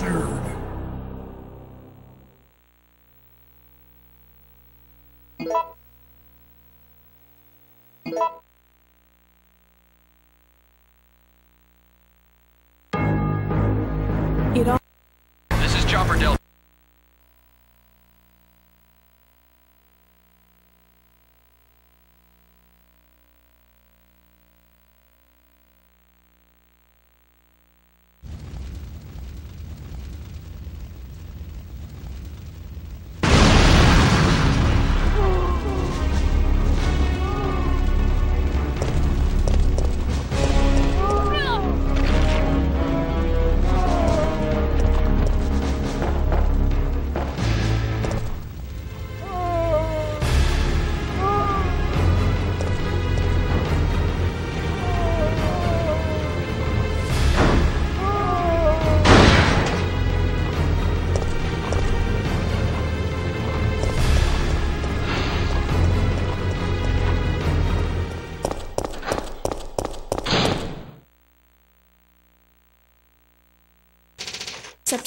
Blizzard. It all This is Chopper Delta.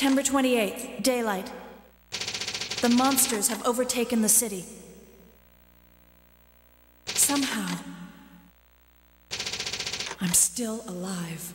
September 28th, daylight. The monsters have overtaken the city. Somehow, I'm still alive.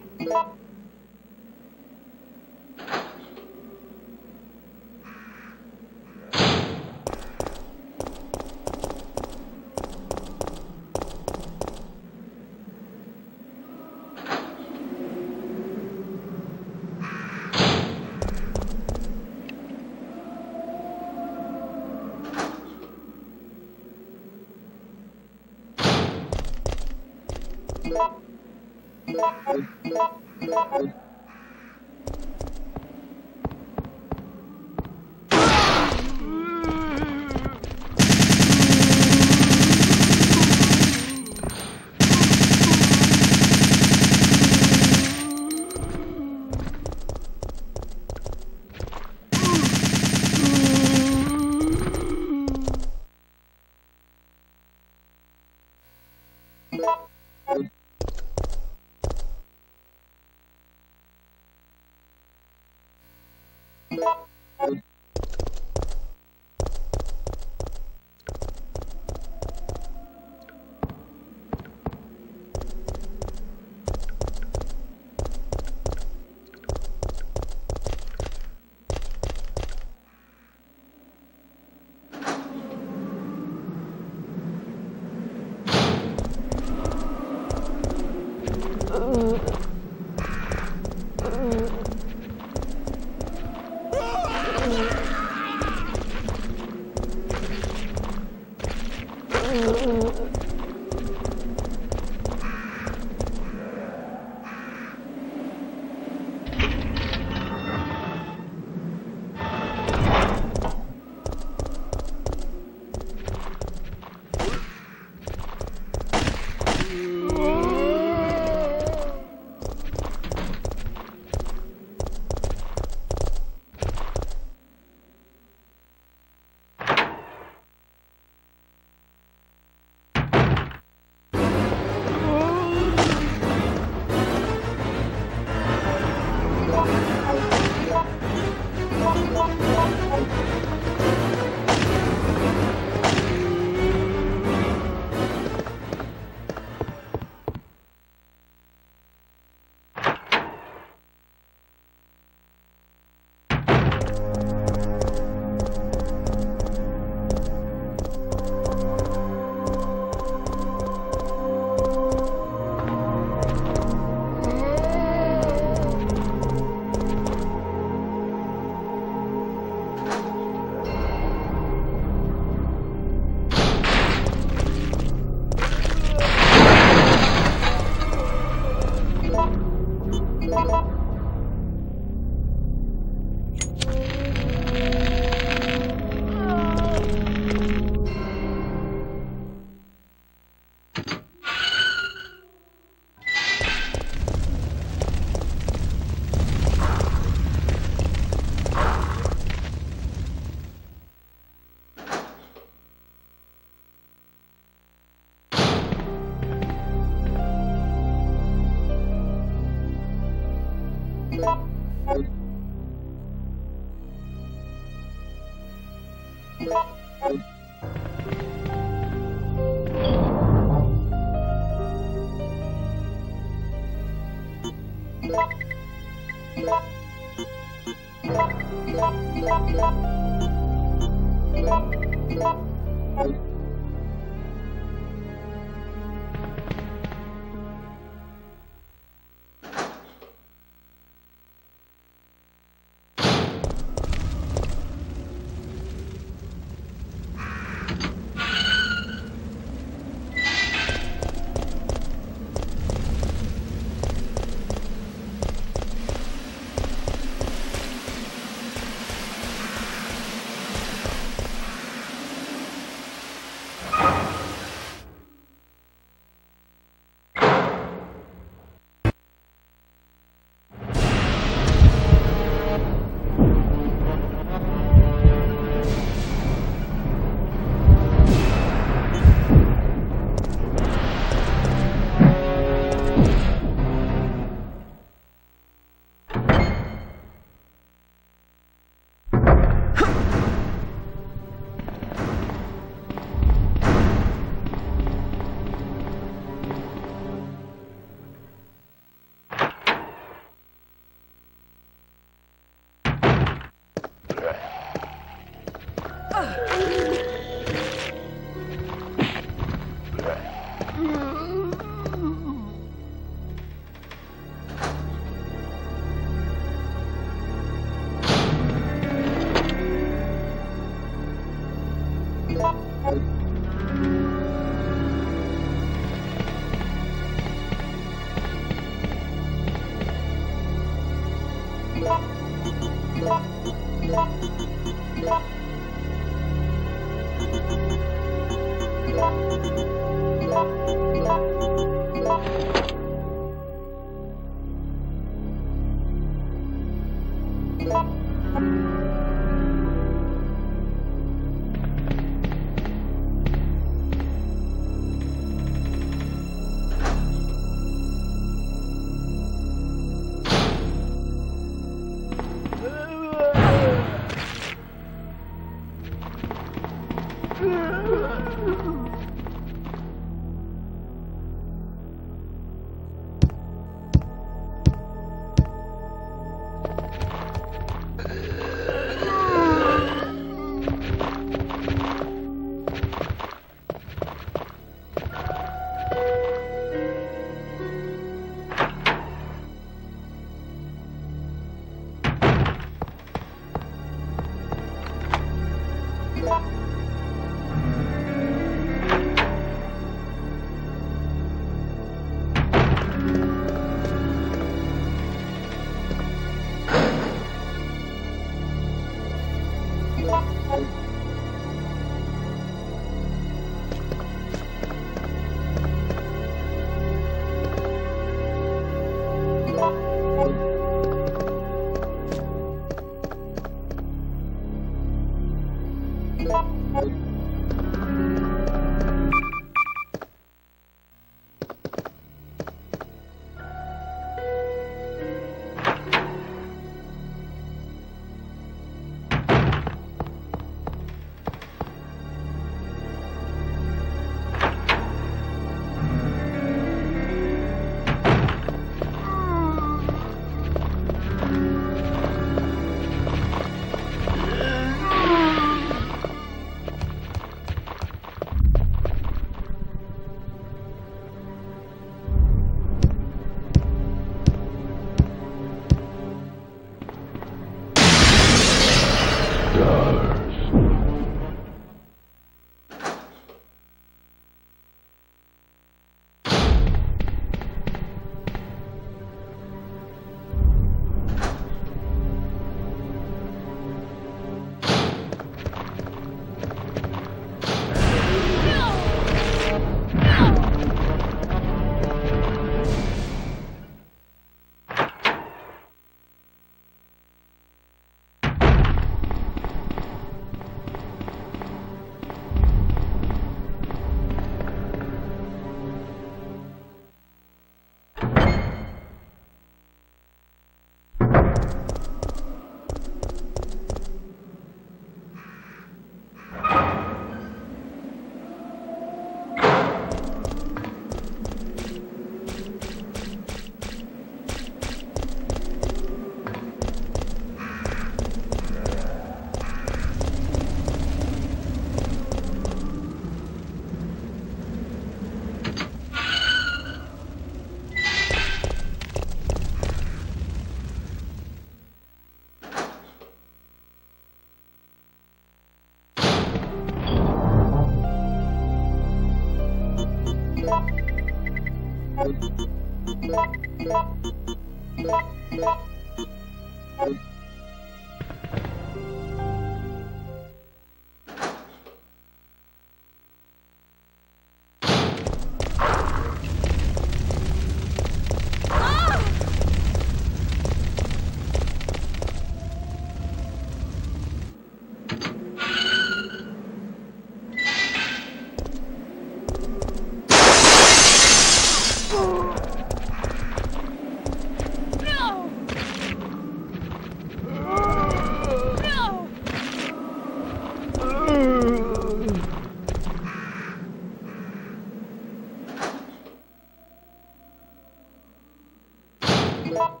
you.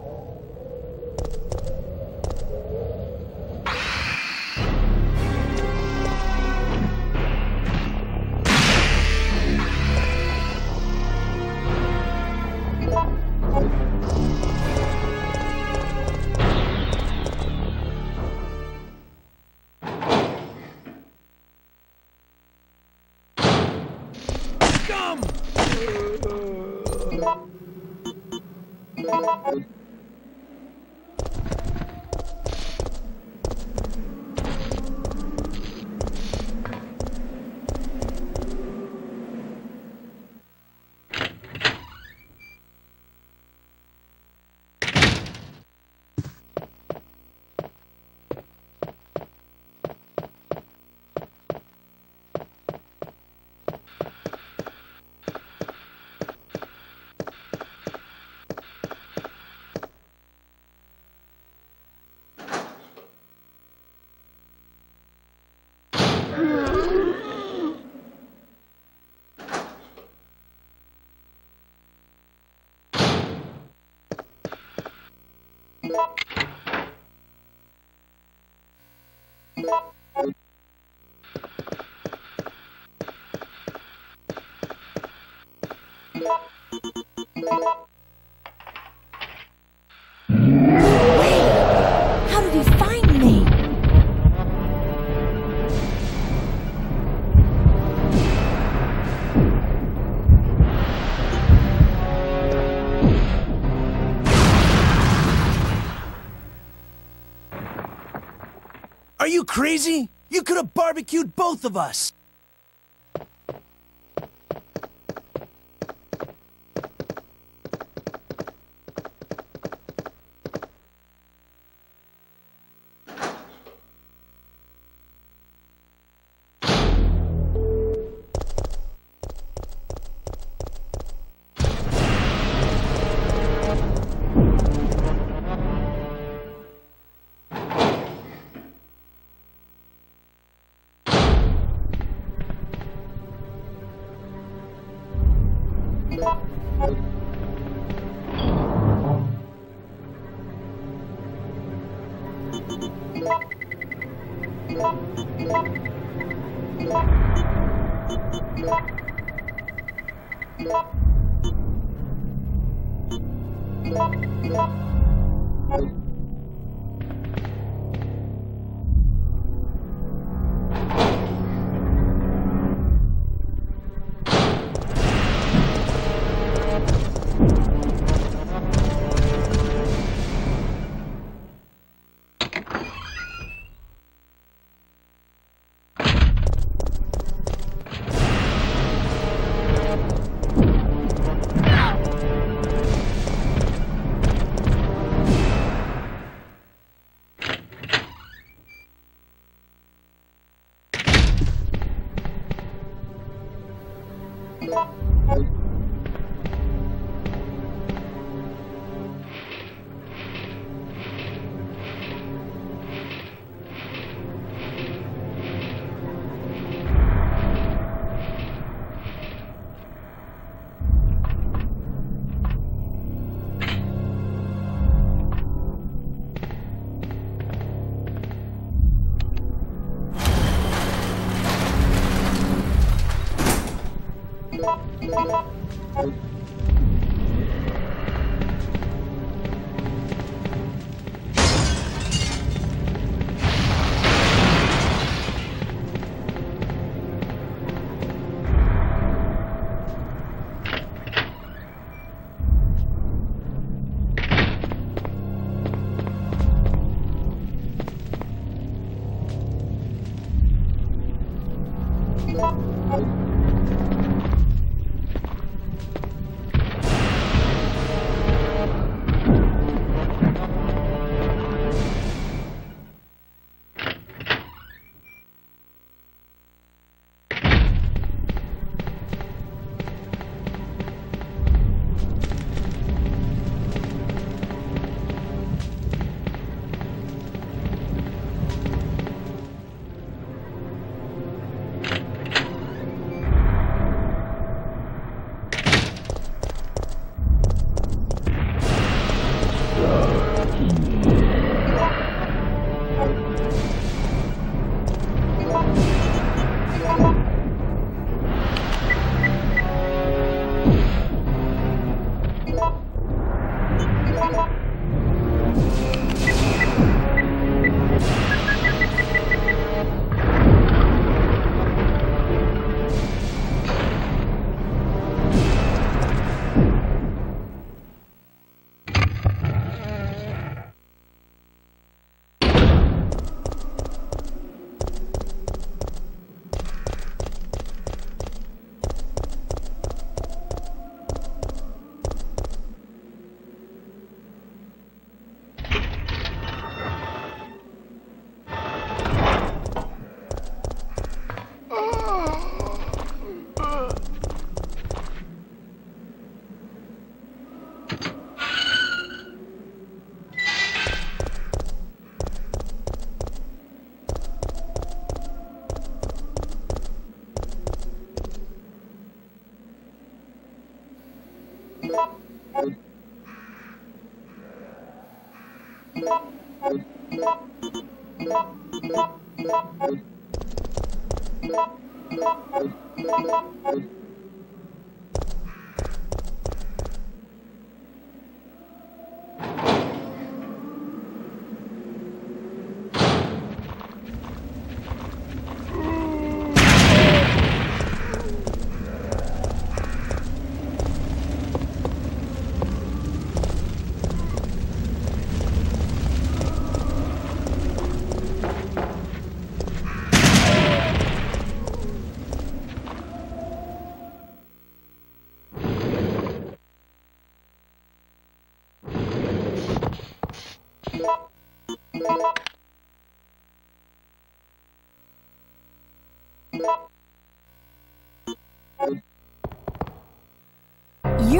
How did he find me? Are you crazy? You could have barbecued both of us.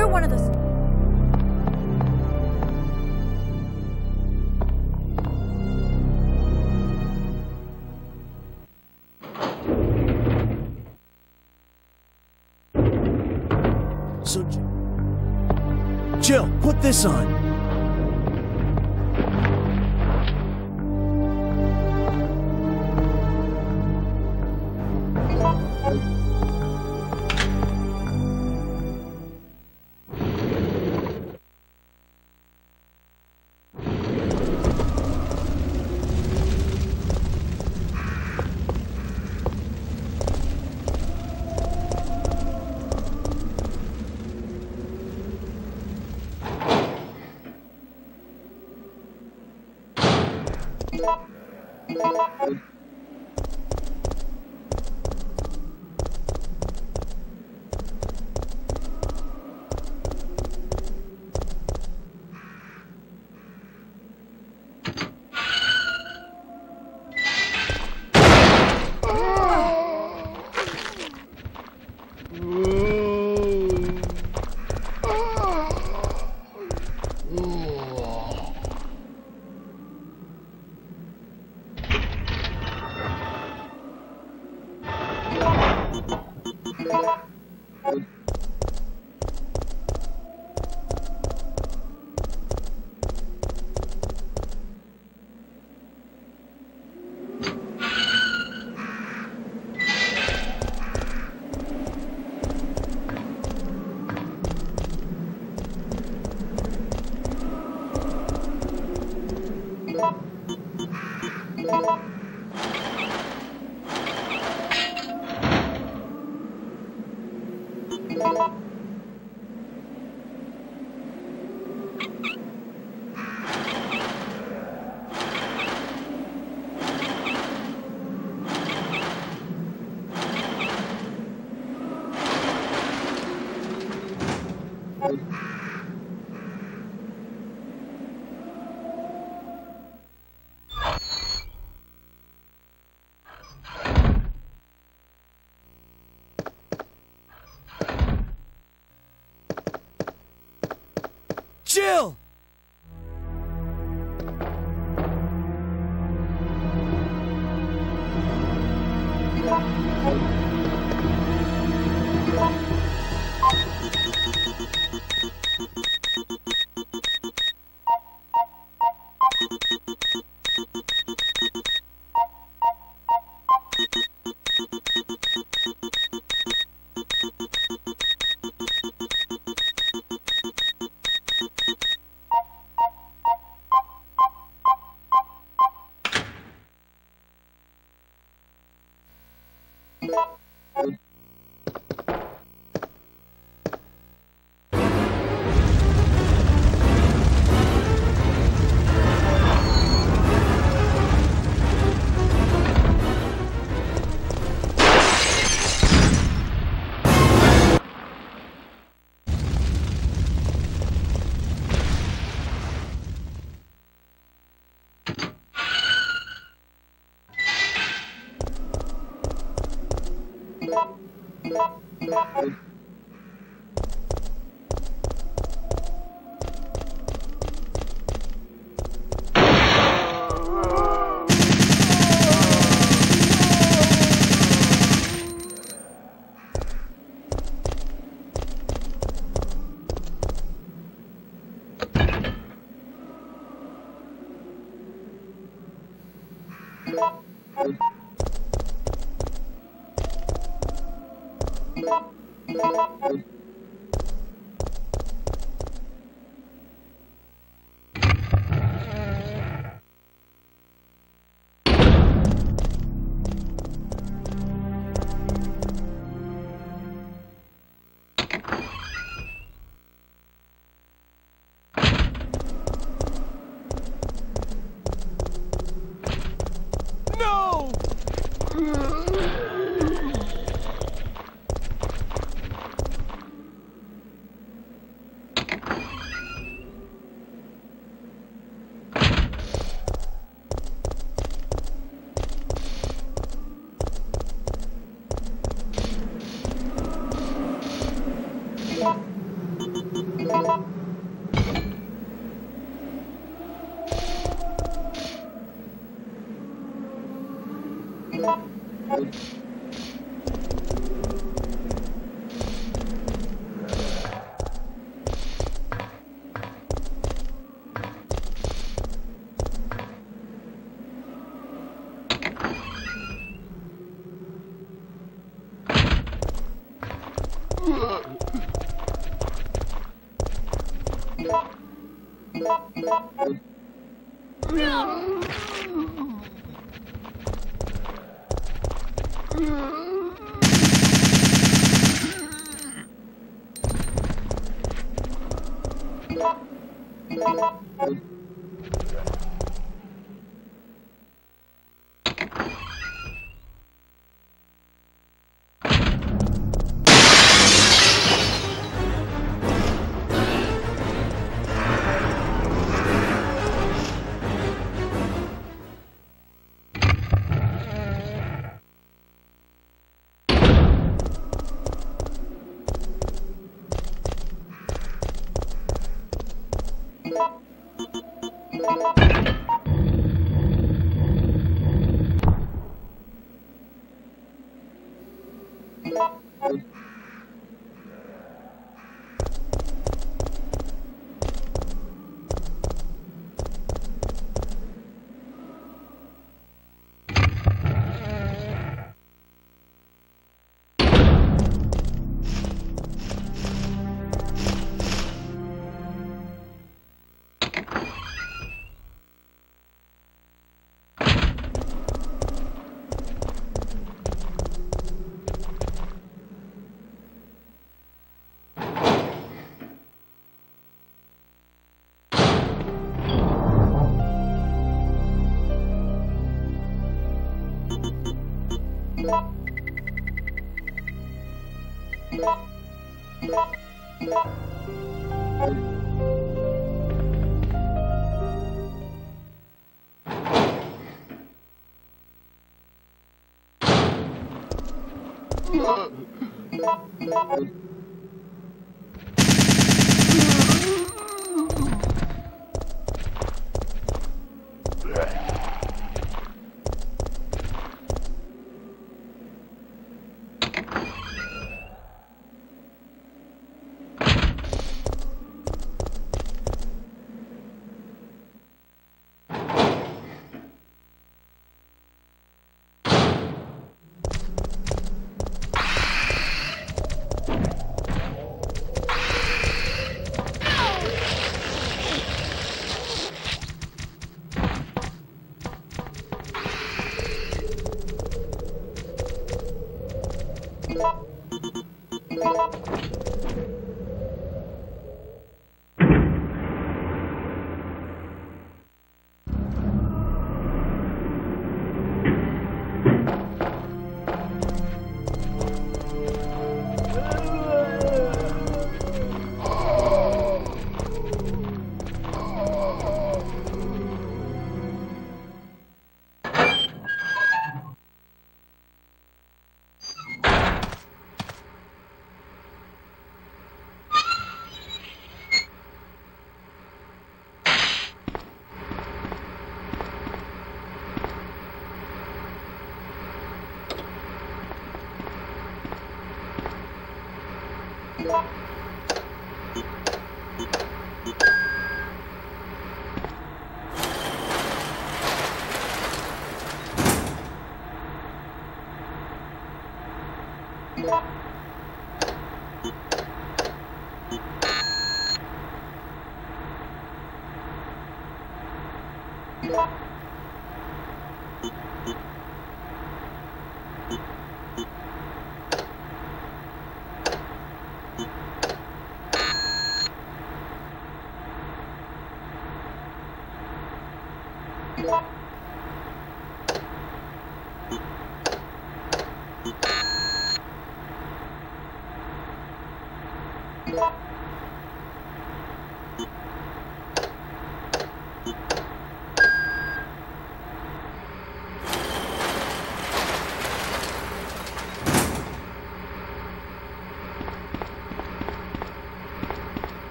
You're one of those. So, Jill, put this on.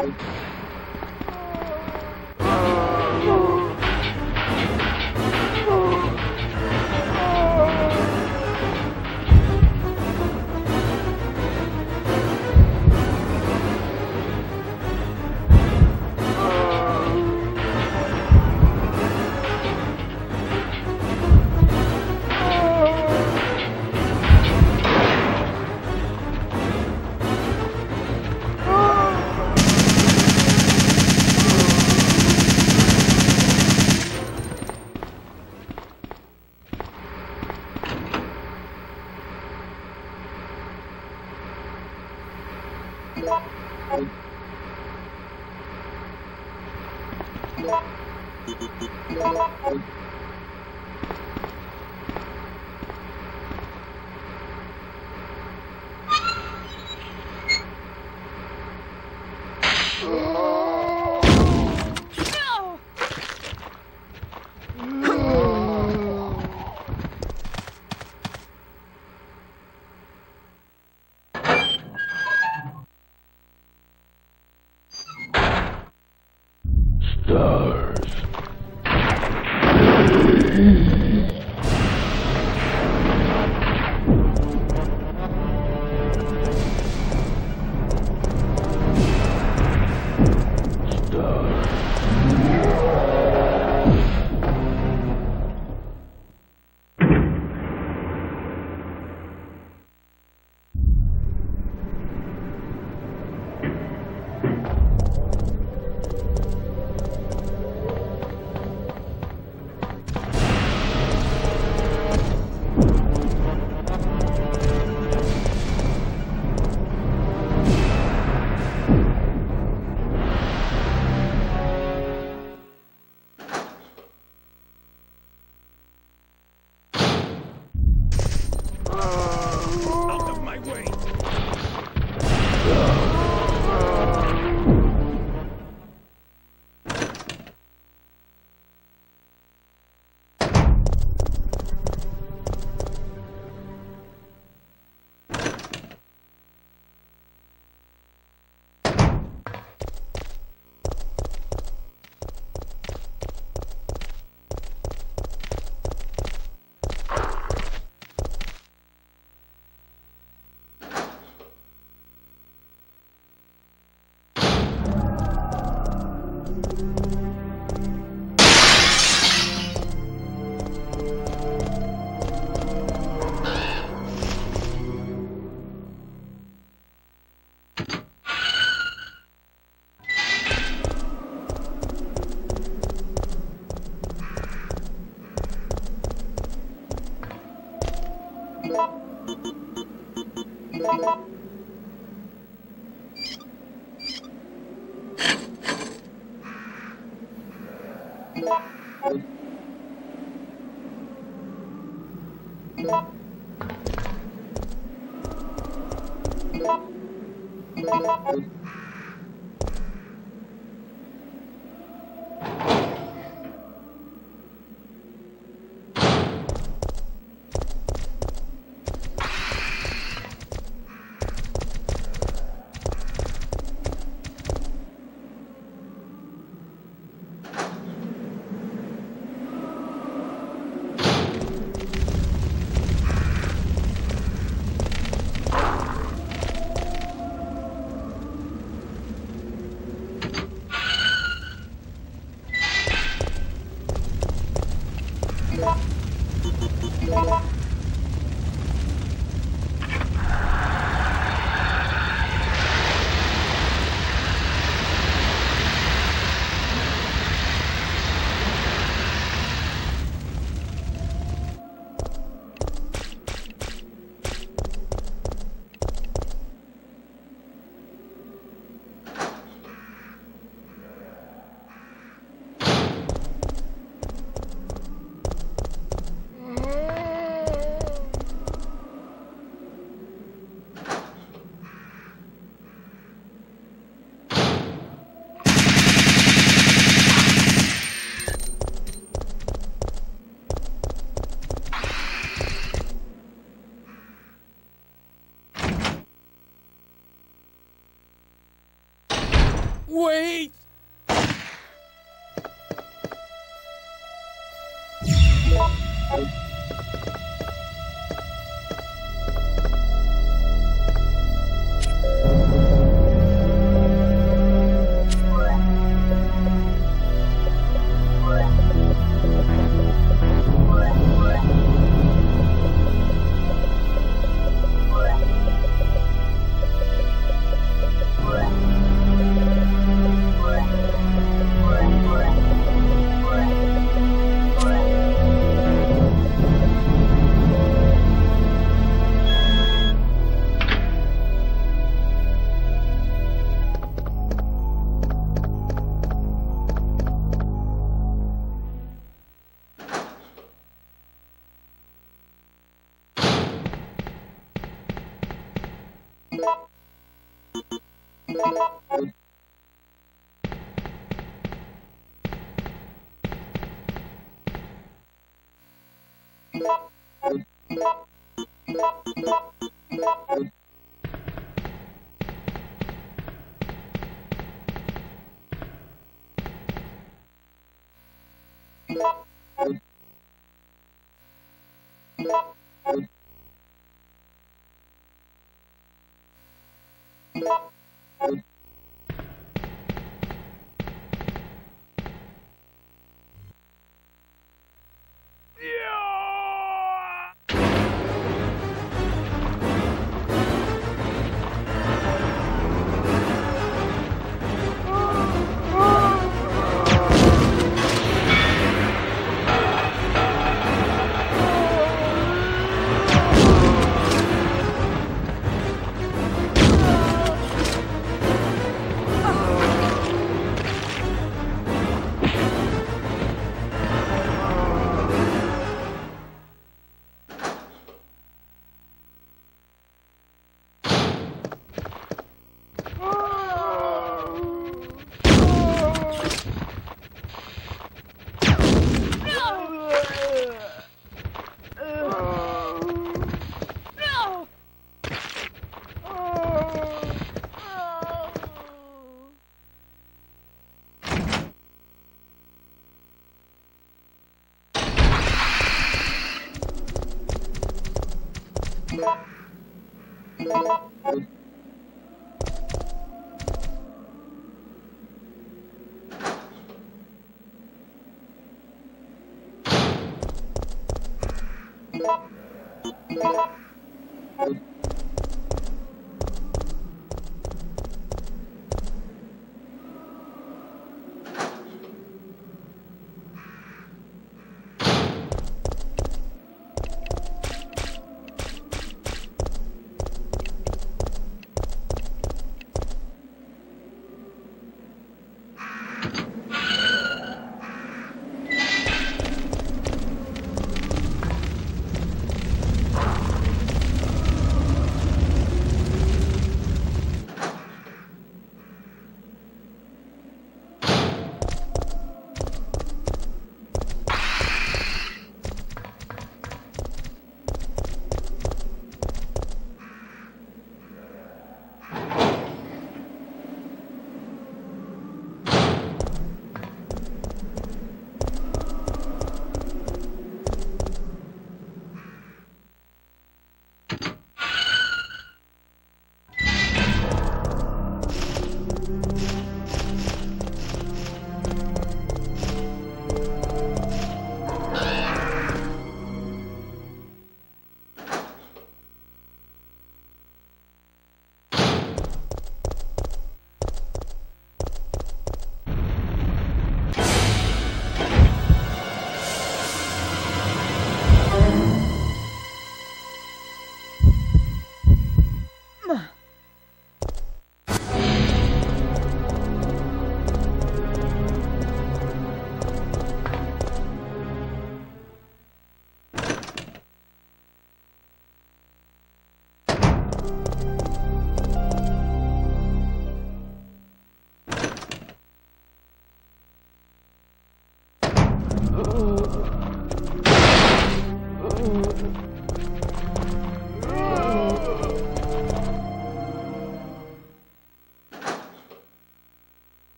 Out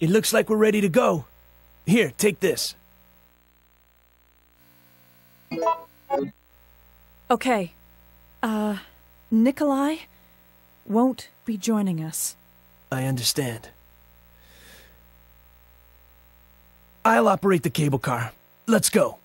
It looks like we're ready to go. Here, take this. Okay. Uh, Nikolai won't be joining us. I understand. I'll operate the cable car. Let's go.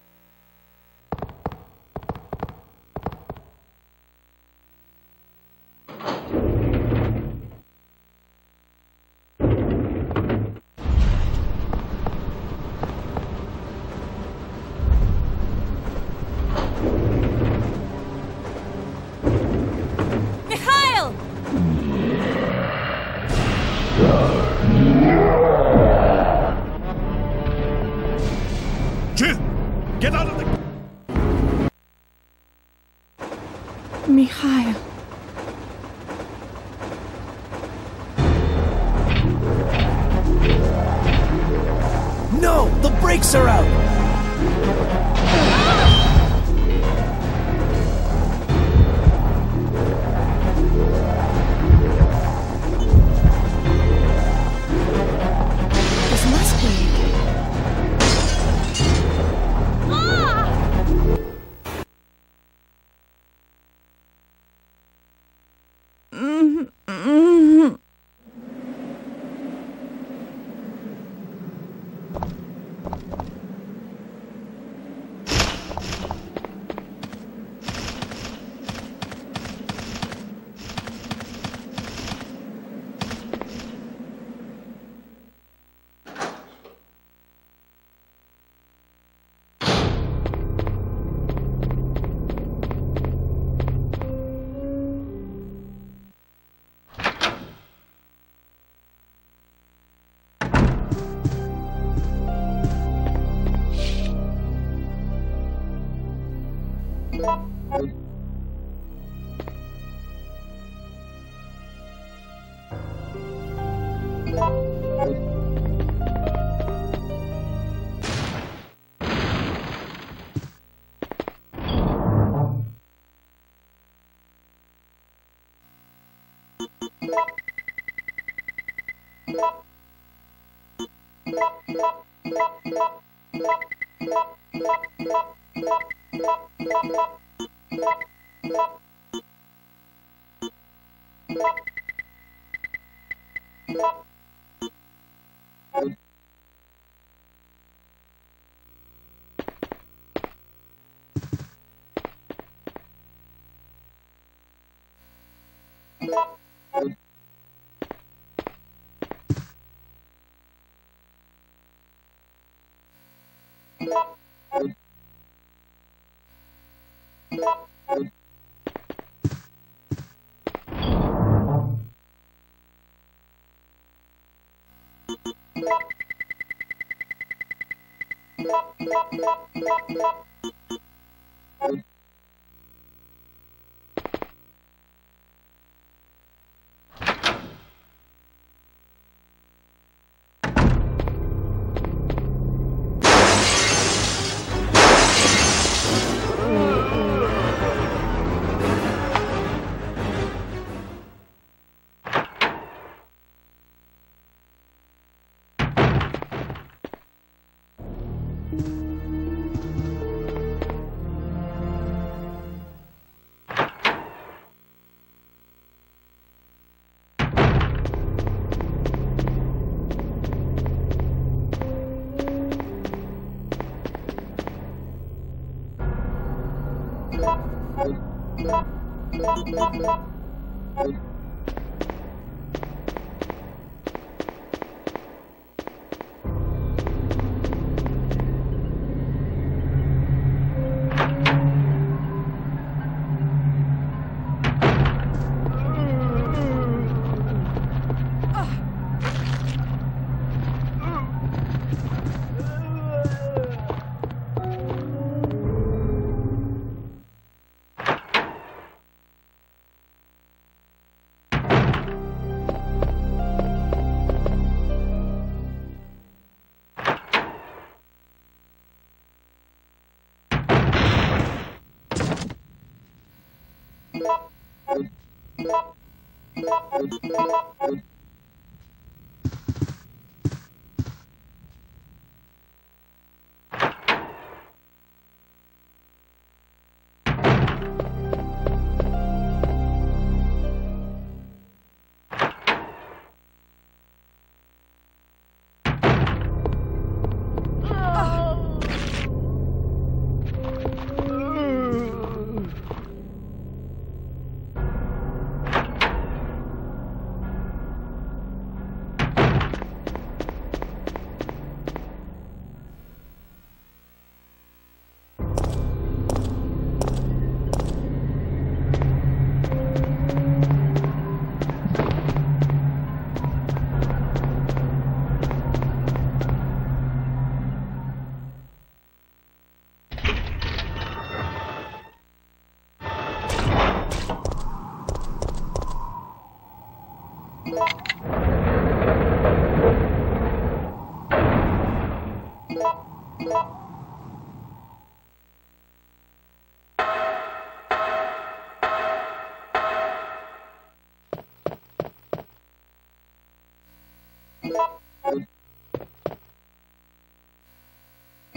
Thank you. Thank you.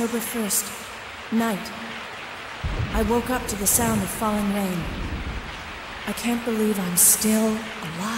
October 1st, night. I woke up to the sound of falling rain. I can't believe I'm still alive.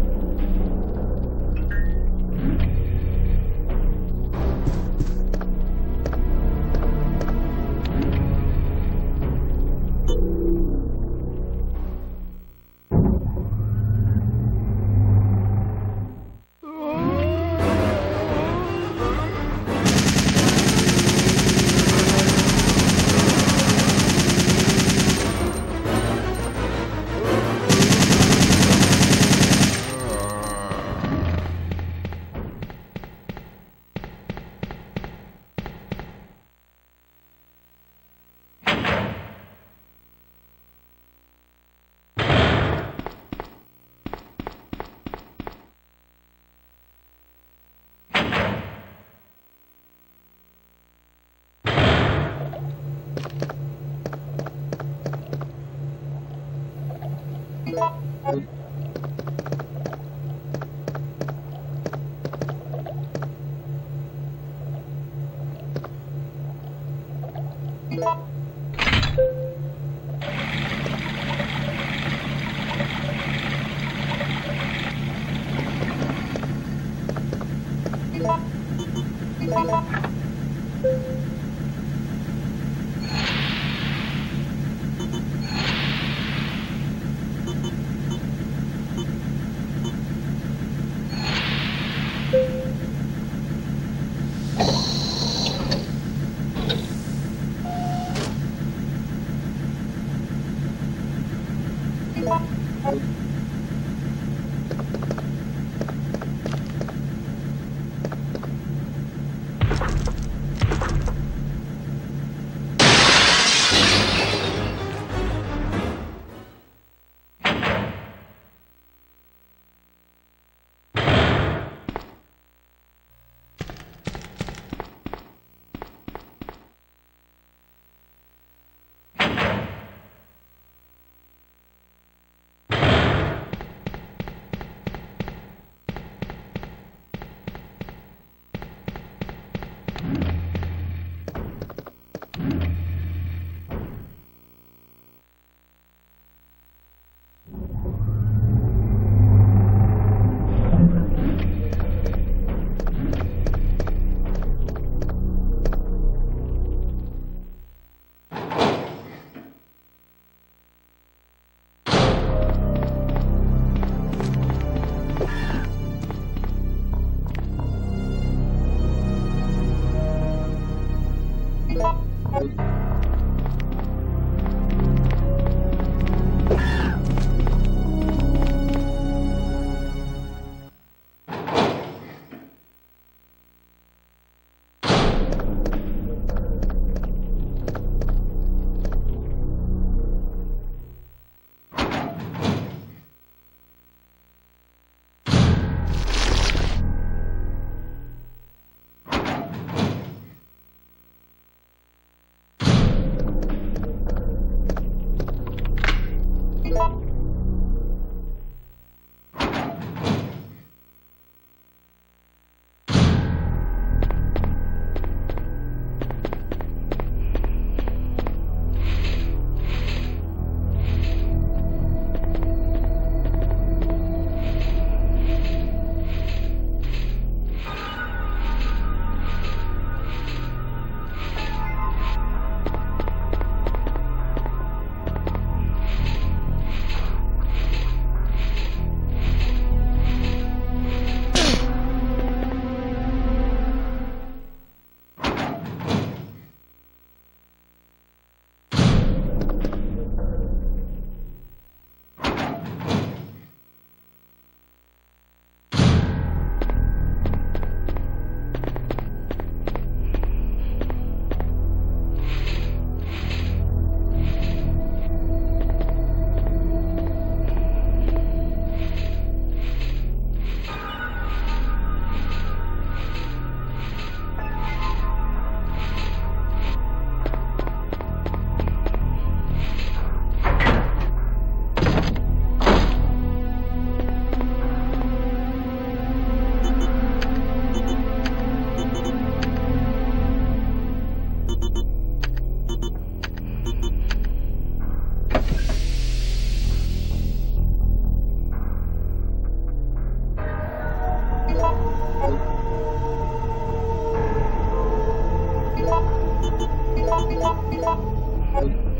Thank you. Thank you.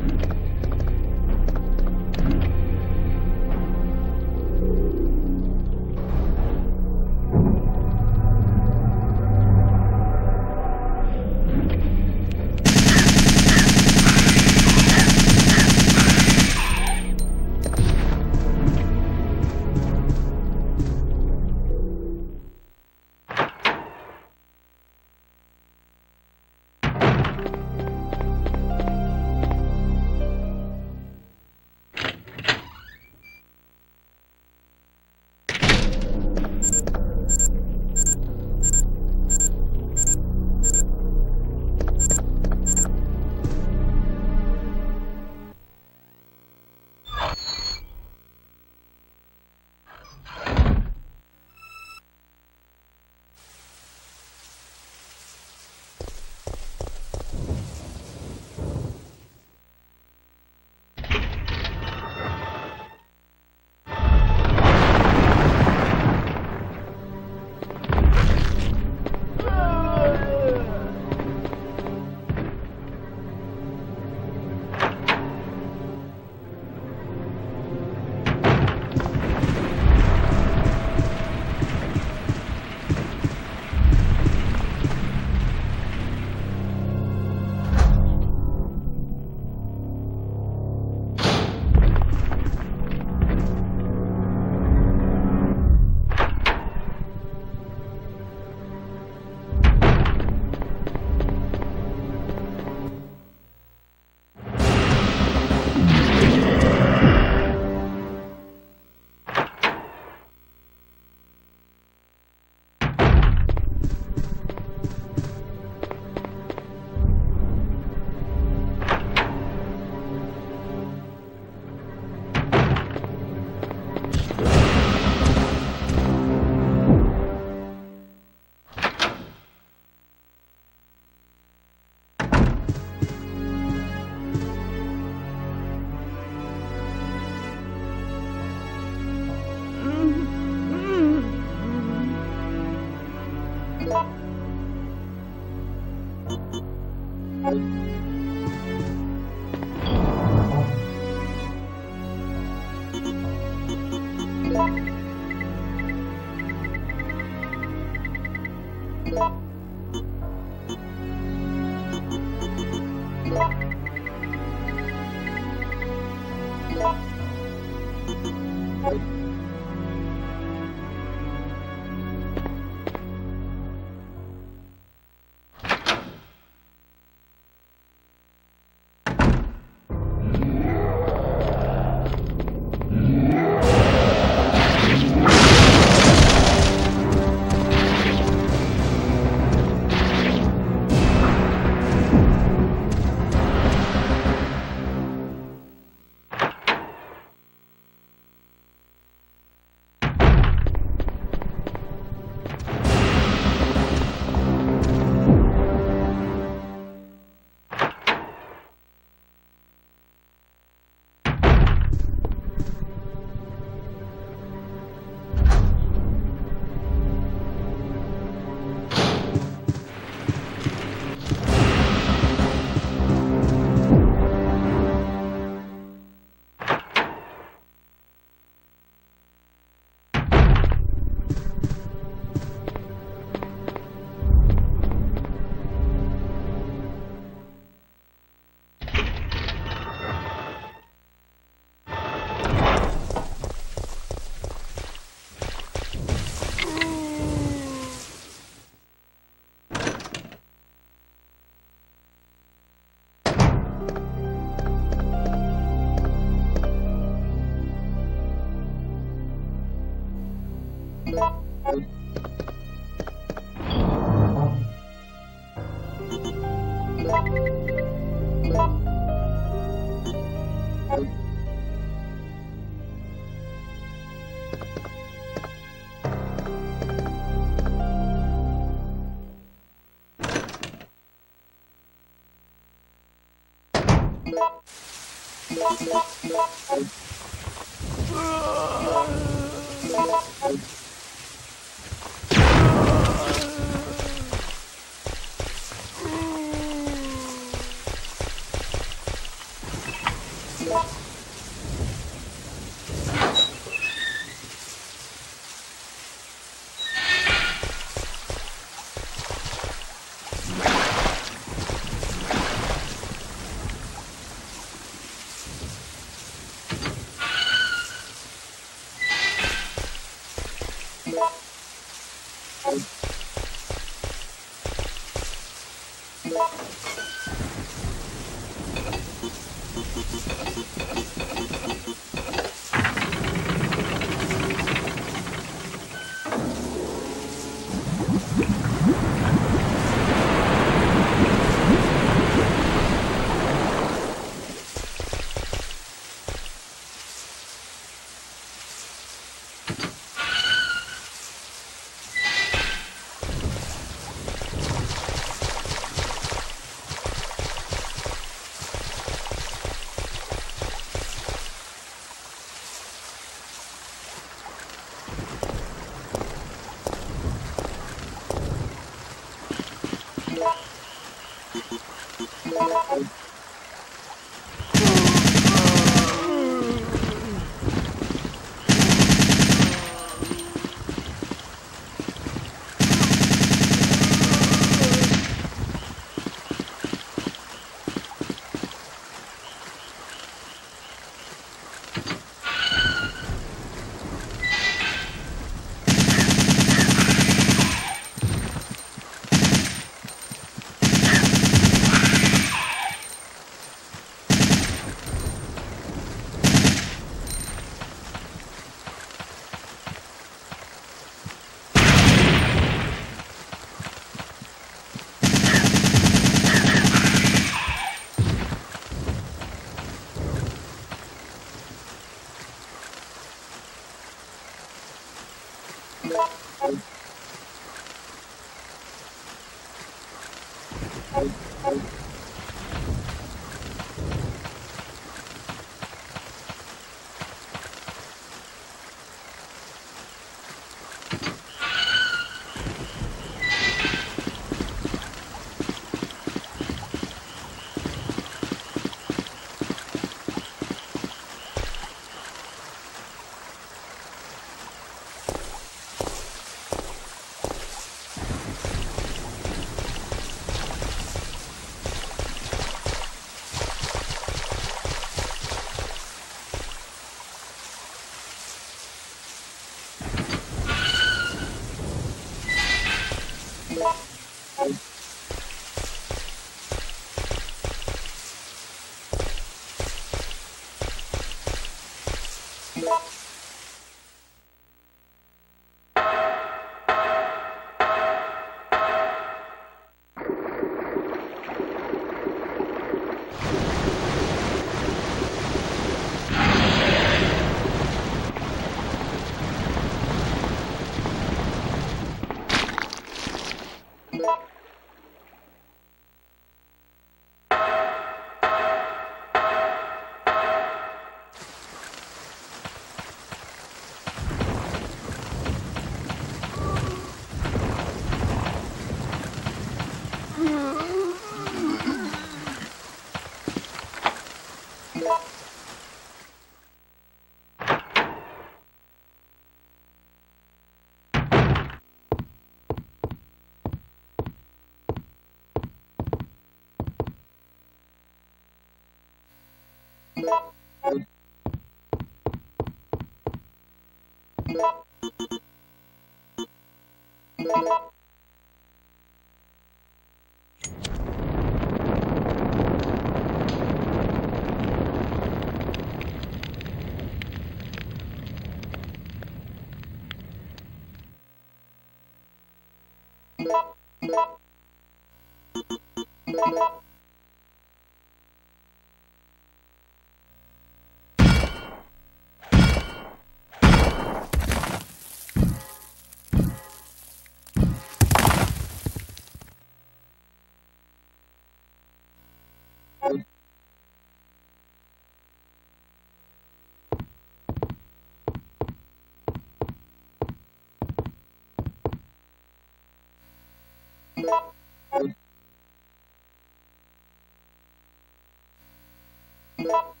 you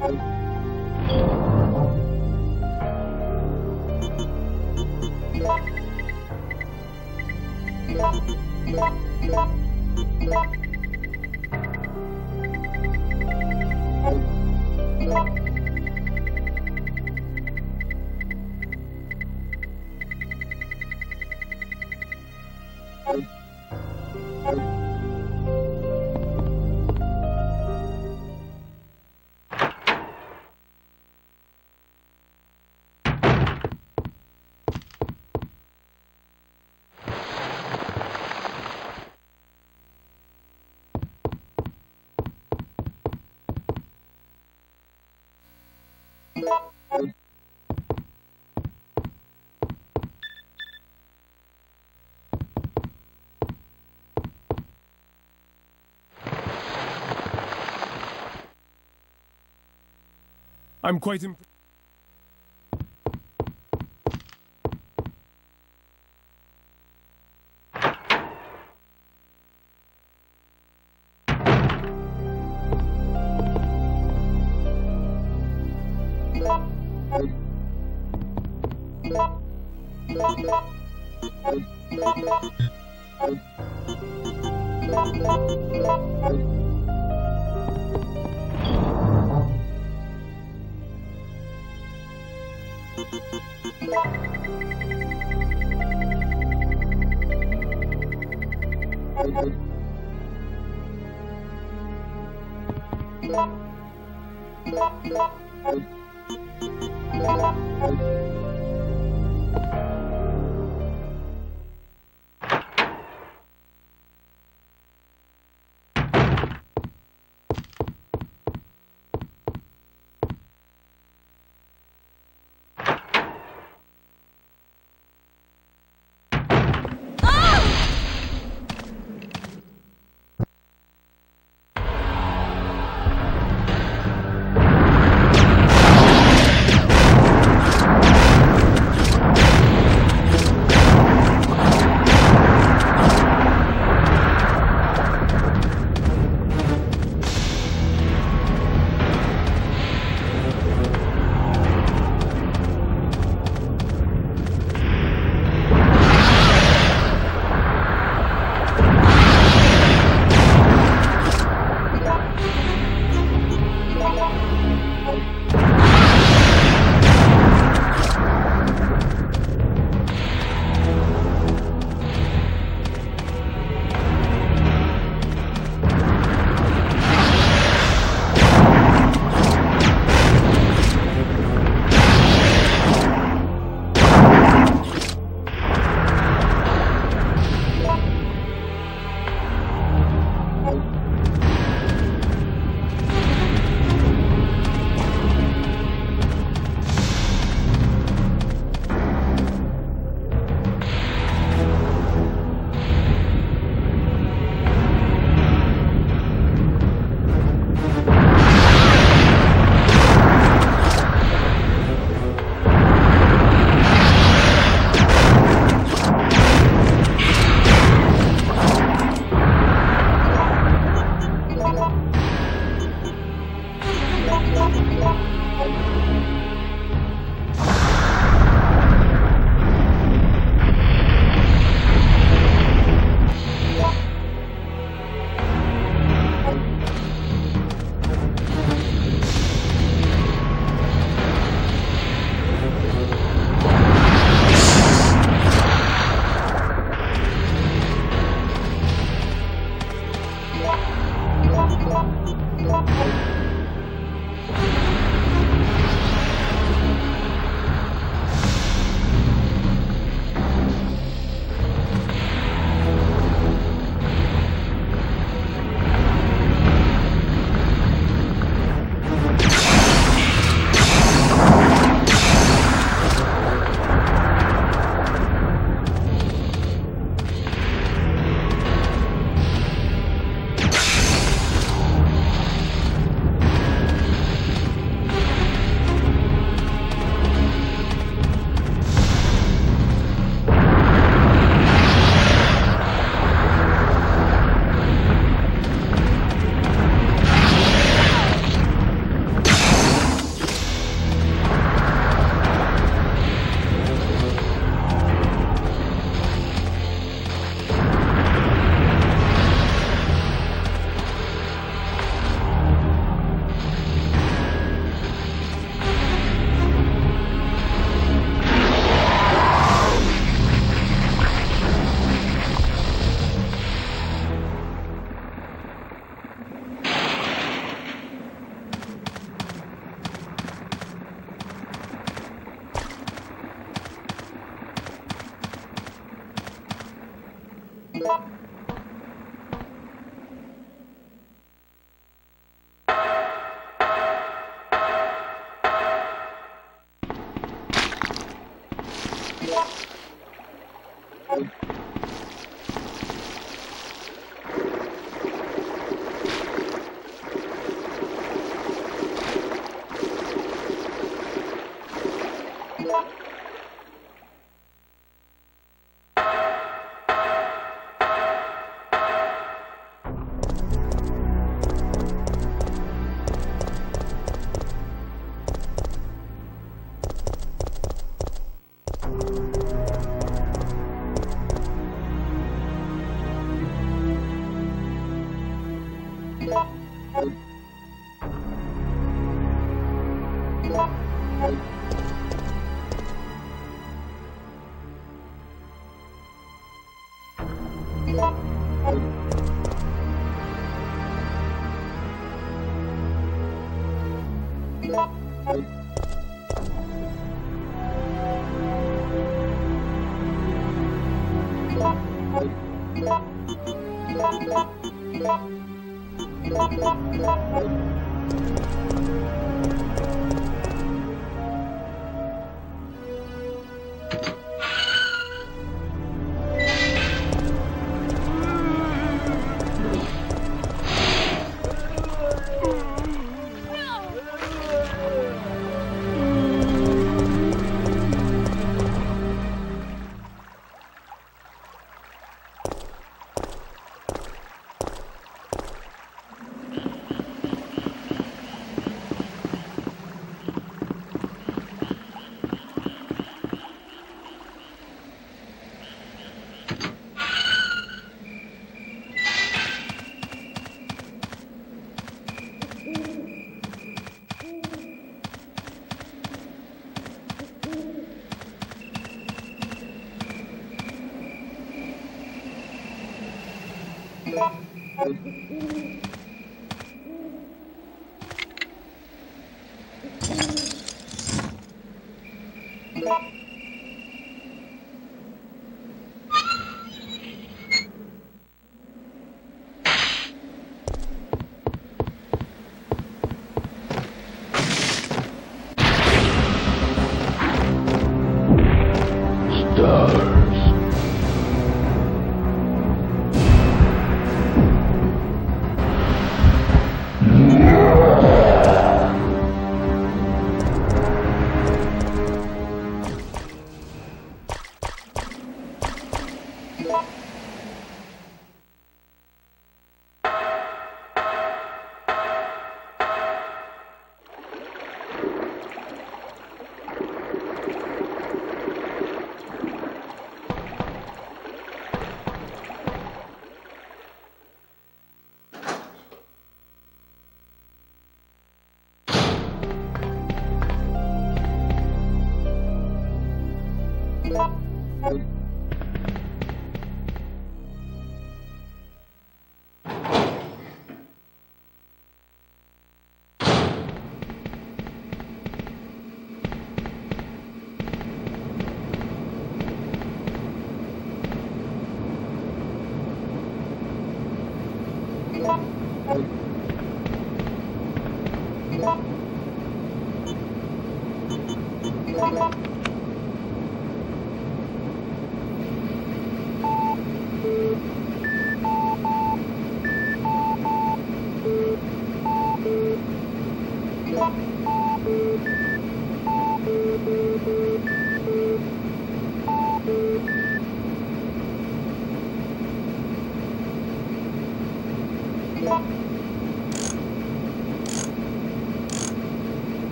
Thank you. I'm quite impressed.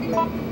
Thank you.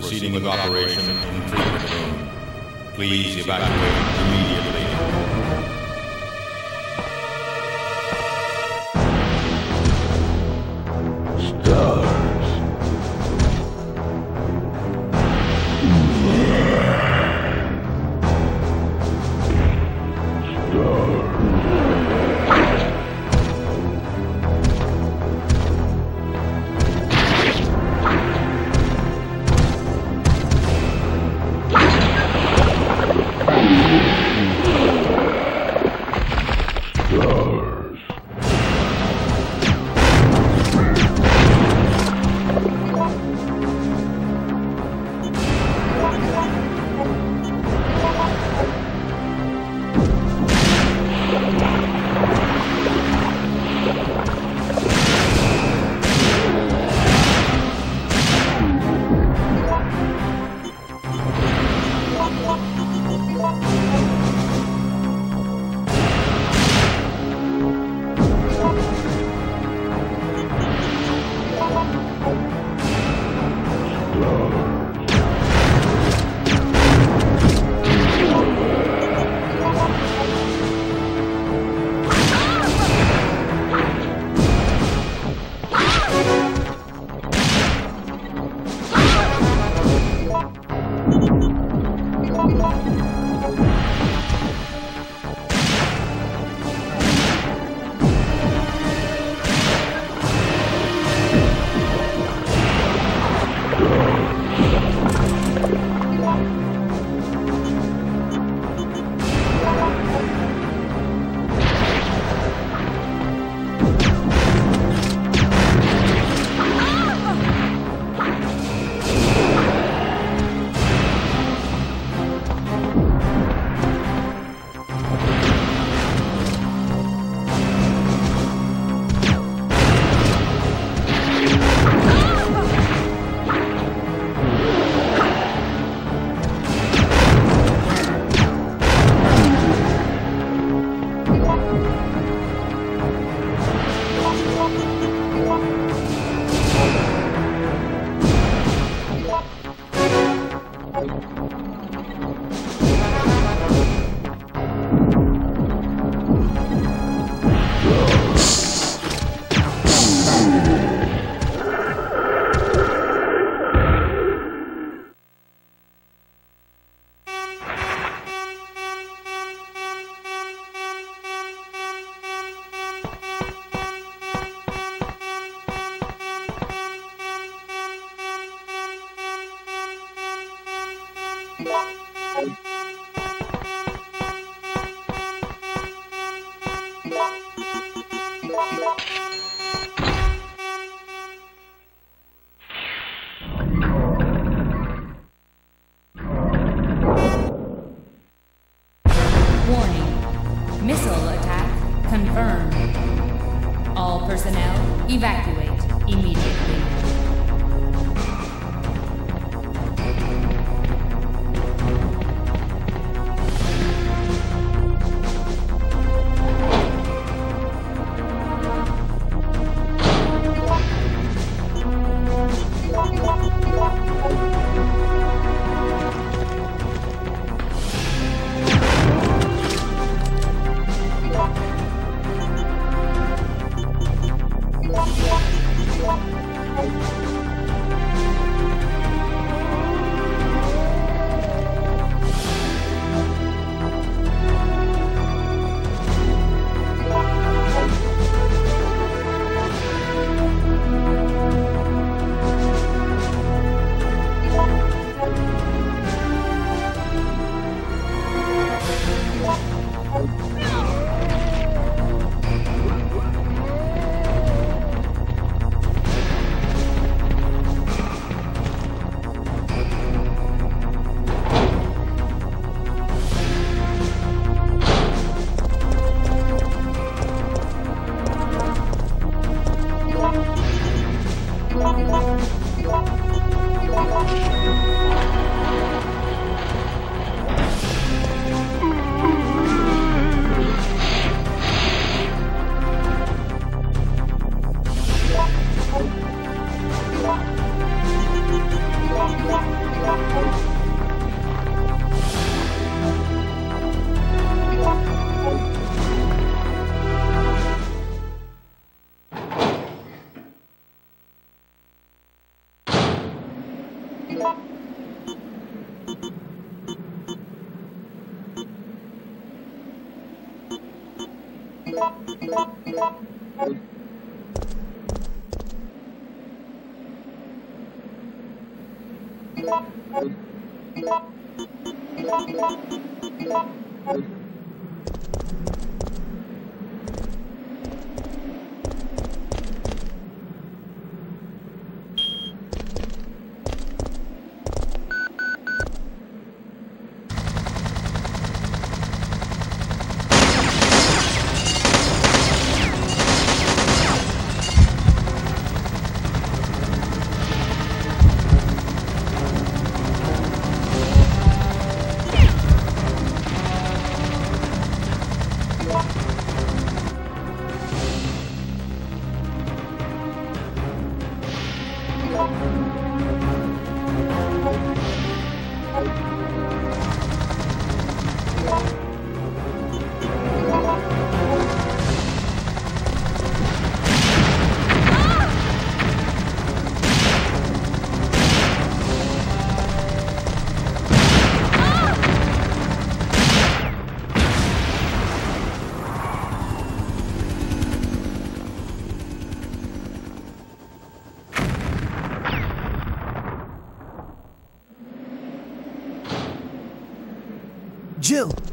Proceeding with operation in. Please evacuate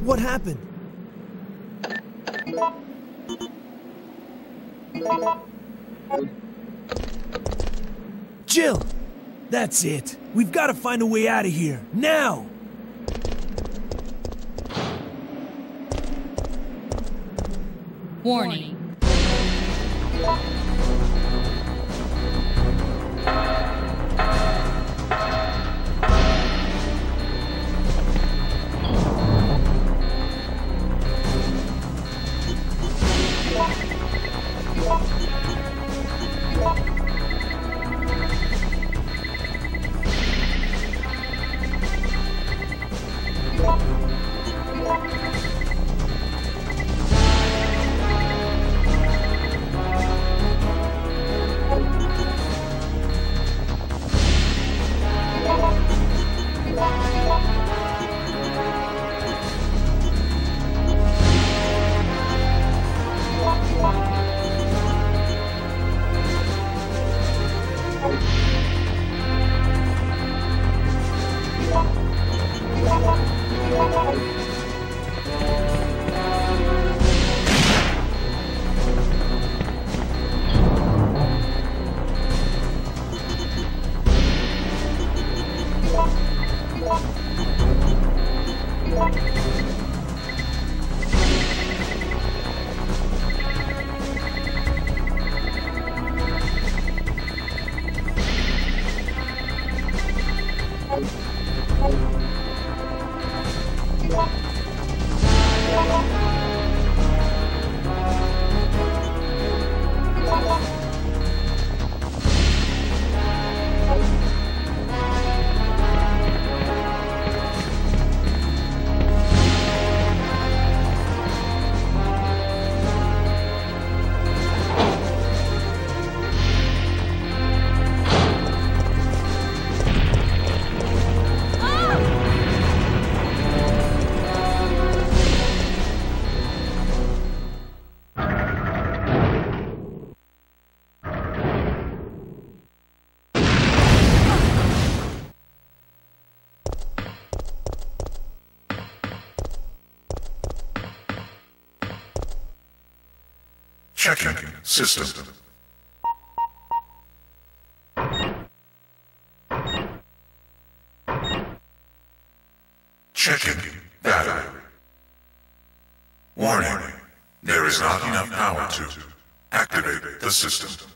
what happened? Jill! That's it. We've got to find a way out of here. Now! Checking system. Checking battery. Warning. There is not enough power to activate the system.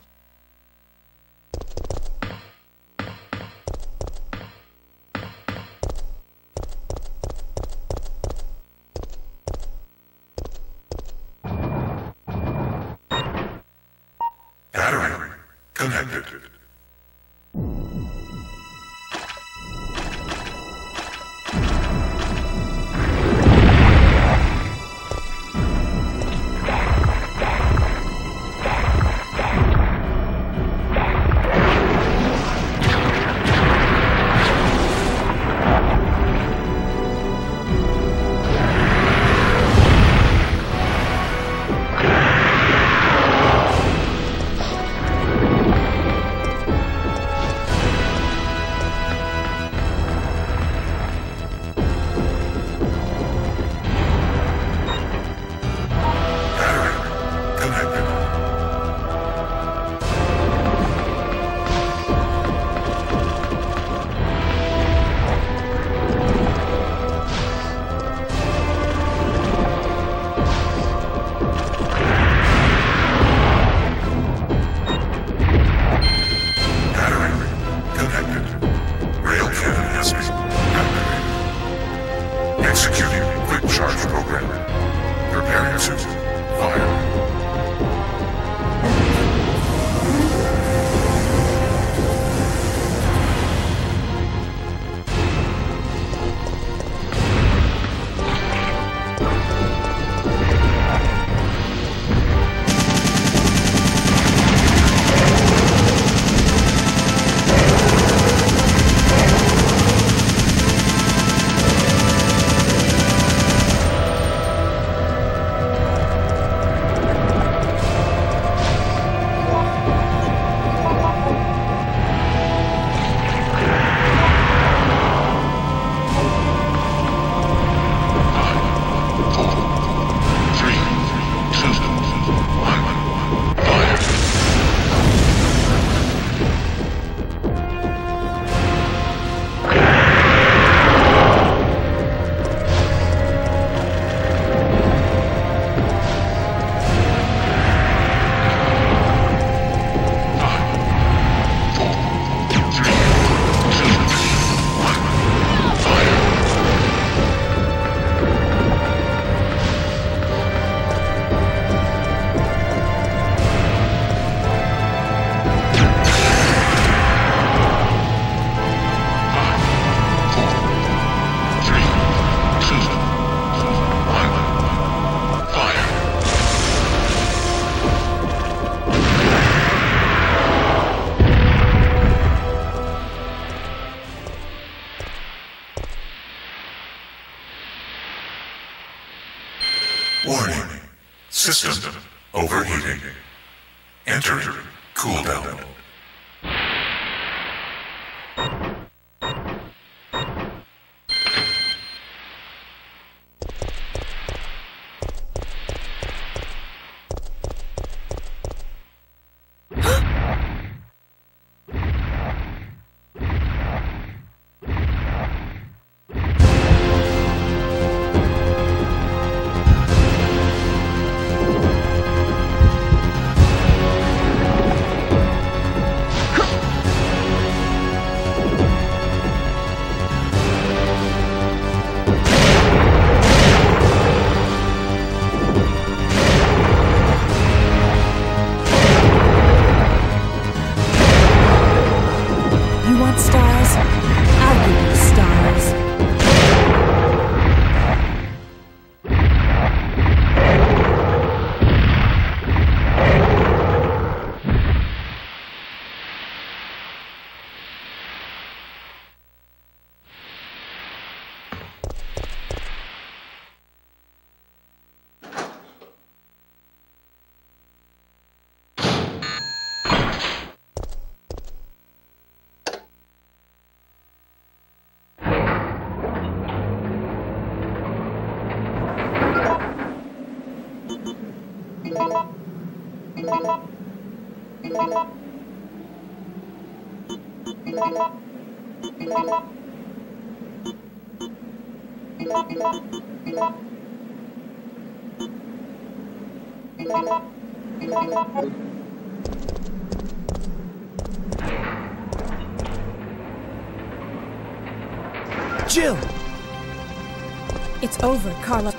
Carlos.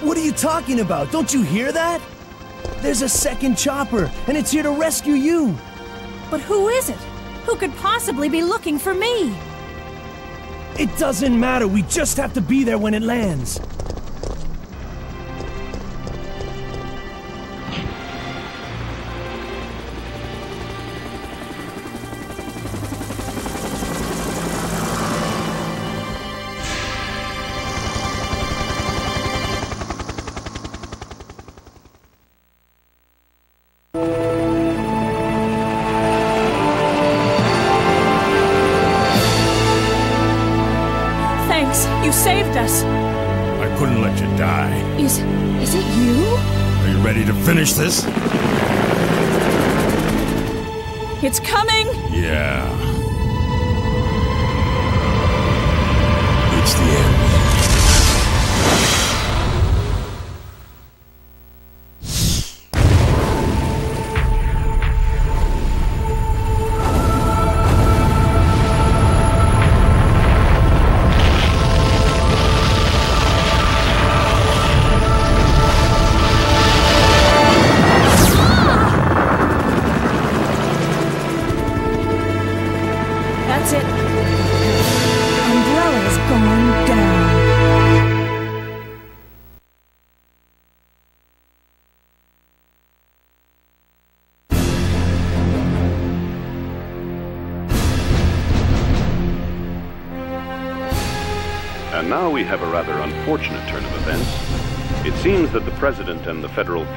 what are you talking about? Don't you hear that? There's a second chopper, and it's here to rescue you. But who is it? Who could possibly be looking for me? It doesn't matter. We just have to be there when it lands.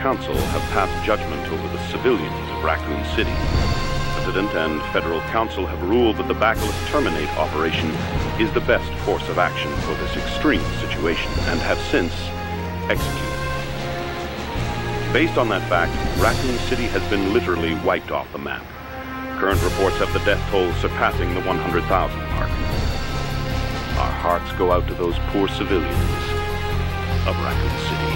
Council have passed judgment over the civilians of Raccoon City. President and Federal Council have ruled that the Bacillus Terminate operation is the best course of action for this extreme situation and have since executed. Based on that fact, Raccoon City has been literally wiped off the map. Current reports have the death toll surpassing the 100,000 mark. Our hearts go out to those poor civilians of Raccoon City.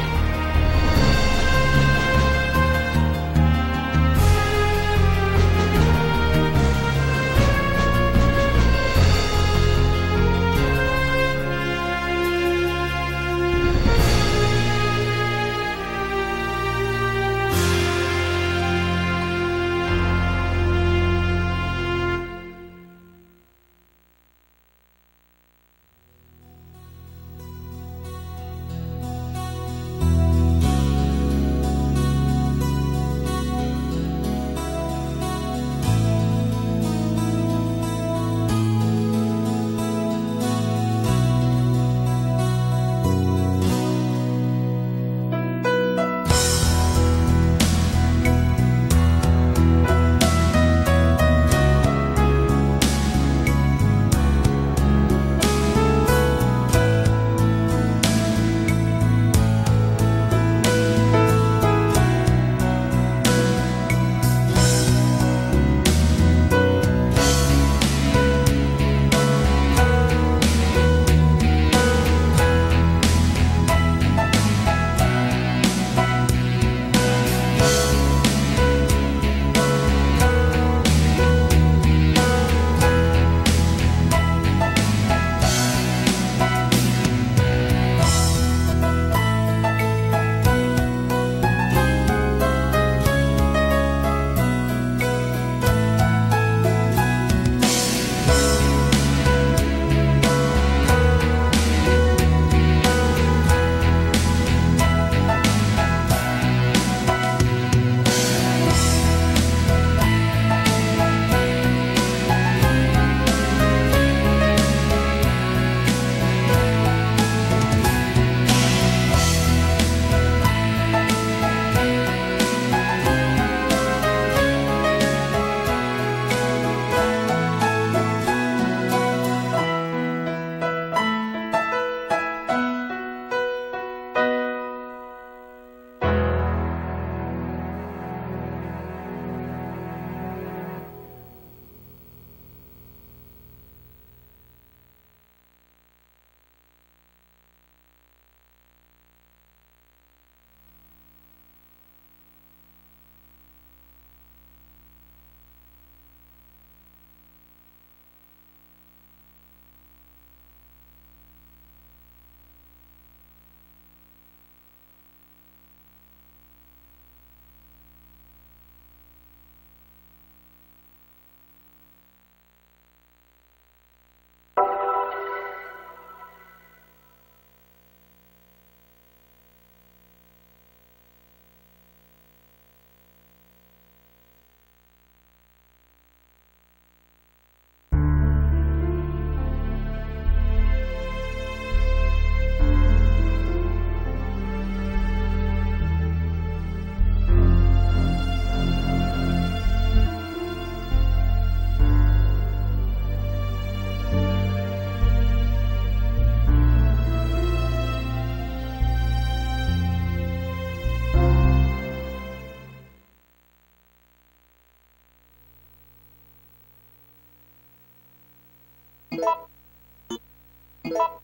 Delta.